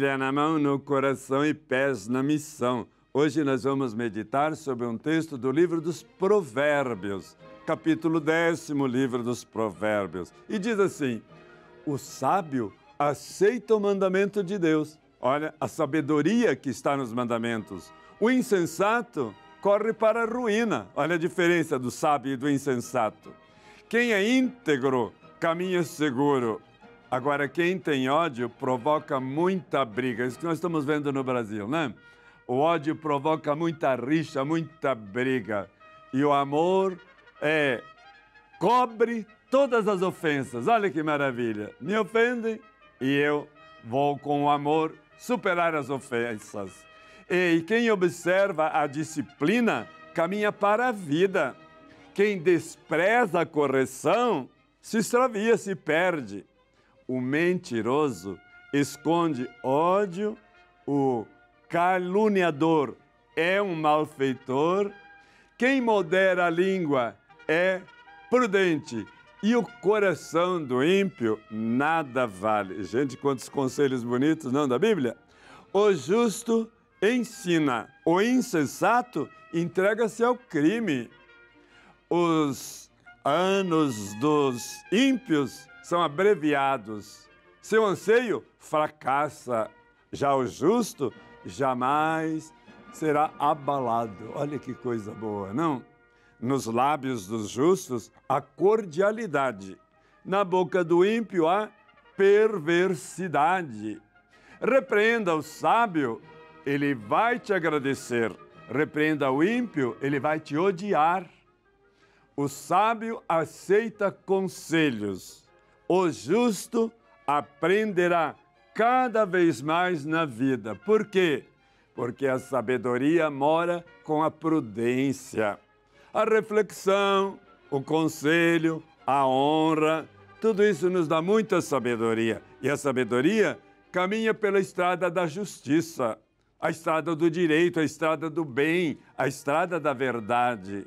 Bíblia na mão, no coração e pés na missão. Hoje nós vamos meditar sobre um texto do livro dos Provérbios, capítulo décimo, livro dos Provérbios. E diz assim: O sábio aceita o mandamento de Deus. Olha, a sabedoria que está nos mandamentos. O insensato corre para a ruína. Olha a diferença do sábio e do insensato. Quem é íntegro caminha seguro. Agora, quem tem ódio provoca muita briga. Isso que nós estamos vendo no Brasil, né? O ódio provoca muita rixa, muita briga. E o amor é cobre todas as ofensas. Olha que maravilha. Me ofendem e eu vou com o amor superar as ofensas. E quem observa a disciplina caminha para a vida. Quem despreza a correção se extravia, se perde. O mentiroso esconde ódio, o caluniador é um malfeitor, quem modera a língua é prudente e o coração do ímpio nada vale. Gente, quantos conselhos bonitos, não, da Bíblia? O justo ensina, o insensato entrega-se ao crime. Os anos dos ímpios são abreviados. Seu anseio fracassa, já o justo jamais será abalado. Olha que coisa boa, não? Nos lábios dos justos, a cordialidade. Na boca do ímpio, a perversidade. Repreenda o sábio, ele vai te agradecer. Repreenda o ímpio, ele vai te odiar. O sábio aceita conselhos o justo aprenderá cada vez mais na vida. Por quê? Porque a sabedoria mora com a prudência. A reflexão, o conselho, a honra, tudo isso nos dá muita sabedoria. E a sabedoria caminha pela estrada da justiça, a estrada do direito, a estrada do bem, a estrada da verdade.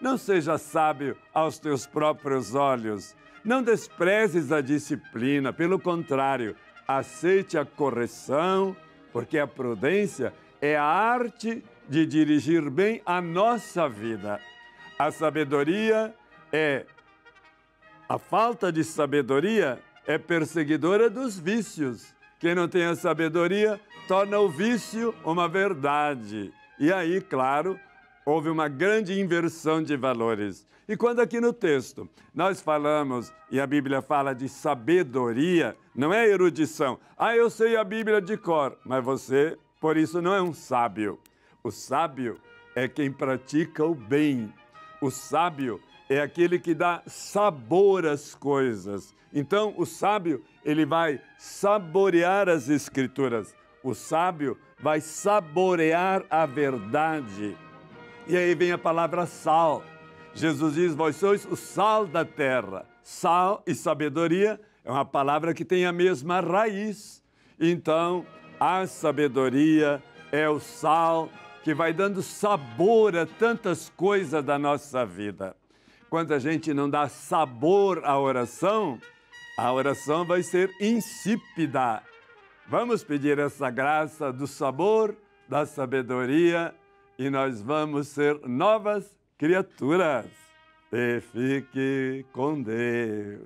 Não seja sábio aos teus próprios olhos não desprezes a disciplina, pelo contrário, aceite a correção, porque a prudência é a arte de dirigir bem a nossa vida. A sabedoria é. A falta de sabedoria é perseguidora dos vícios. Quem não tem a sabedoria torna o vício uma verdade. E aí, claro, houve uma grande inversão de valores. E quando aqui no texto nós falamos, e a Bíblia fala de sabedoria, não é erudição. Ah, eu sei a Bíblia de cor, mas você, por isso, não é um sábio. O sábio é quem pratica o bem. O sábio é aquele que dá sabor às coisas. Então, o sábio, ele vai saborear as escrituras. O sábio vai saborear a verdade. E aí vem a palavra sal. Jesus diz: Vós sois o sal da terra. Sal e sabedoria é uma palavra que tem a mesma raiz. Então, a sabedoria é o sal que vai dando sabor a tantas coisas da nossa vida. Quando a gente não dá sabor à oração, a oração vai ser insípida. Vamos pedir essa graça do sabor, da sabedoria e nós vamos ser novas criaturas. E fique com Deus.